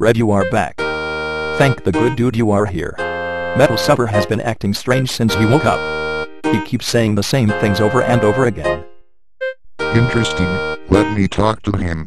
Red you are back. Thank the good dude you are here. Metal Supper has been acting strange since he woke up. He keeps saying the same things over and over again. Interesting, let me talk to him.